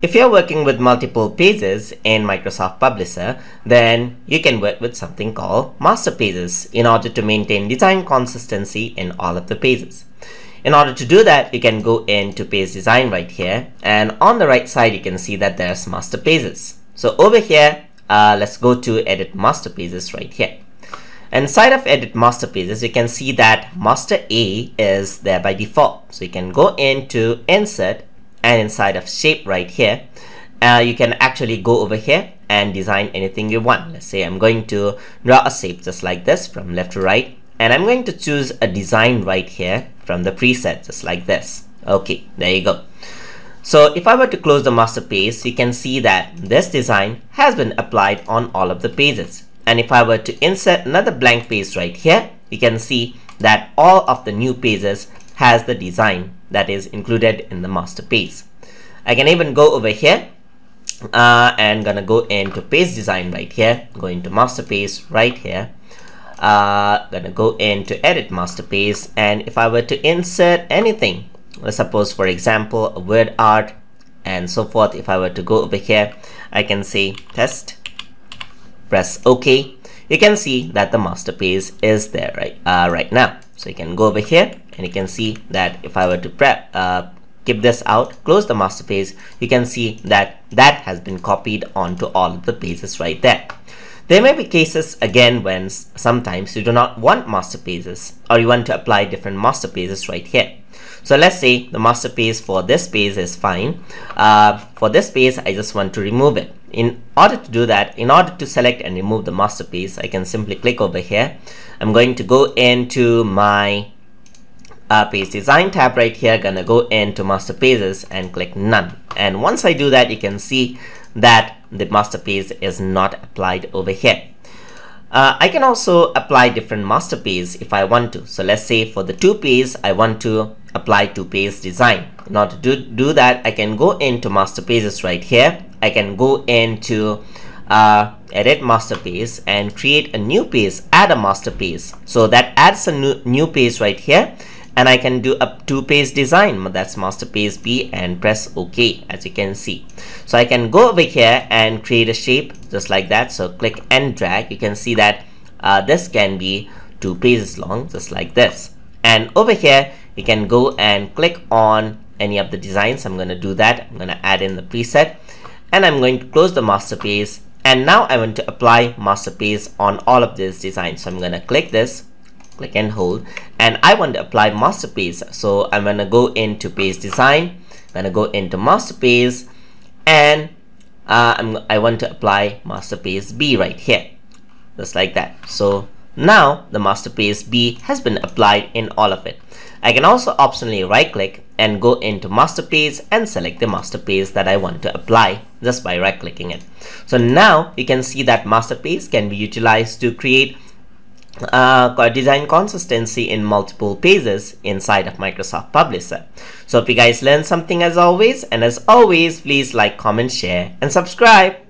if you're working with multiple pages in Microsoft Publisher, then you can work with something called master pages in order to maintain design consistency in all of the pages. In order to do that, you can go into page design right here and on the right side you can see that there's master pages. So over here, uh, let's go to edit master pages right here. Inside of edit master pages, you can see that master A is there by default. So you can go into insert and inside of shape right here, uh, you can actually go over here and design anything you want. Let's say I'm going to draw a shape just like this from left to right and I'm going to choose a design right here from the preset just like this. Okay, there you go. So if I were to close the master page, you can see that this design has been applied on all of the pages. And if I were to insert another blank page right here, you can see that all of the new pages has the design that is included in the master page. I can even go over here uh, and gonna go into page design right here, go into master page right here uh, gonna go into edit master page and if I were to insert anything let's suppose for example a word art and so forth if I were to go over here I can say test press OK you can see that the master page is there right uh, right now so you can go over here and you can see that if I were to prep uh, keep this out close the master page you can see that that has been copied onto all of the pages right there there may be cases again when sometimes you do not want master pages or you want to apply different master pages right here. So let's say the master page for this page is fine. Uh, for this page, I just want to remove it. In order to do that, in order to select and remove the master page, I can simply click over here. I'm going to go into my uh, page design tab right here, gonna go into master pages and click none. And once I do that, you can see that the master page is not applied over here. Uh, I can also apply different master page if I want to. So let's say for the two page, I want to apply two page design. Order to do, do that, I can go into master pages right here. I can go into uh, edit master page and create a new page, add a master page. So that adds a new, new page right here and I can do a two page design that's master page B and press OK as you can see. So I can go over here and create a shape just like that. So click and drag. You can see that uh, this can be two pages long just like this. And over here you can go and click on any of the designs. I'm going to do that. I'm going to add in the preset and I'm going to close the master page and now I want to apply master page on all of these designs. So I'm going to click this click and hold and I want to apply master page. So I'm gonna go into page design. I'm gonna go into master page. And uh, I want to apply master page B right here. Just like that. So now the master page B has been applied in all of it. I can also optionally right click and go into master page and select the master page that I want to apply just by right clicking it. So now you can see that master page can be utilized to create uh, design consistency in multiple pages inside of Microsoft Publisher. So if you guys learned something as always, and as always, please like, comment, share, and subscribe.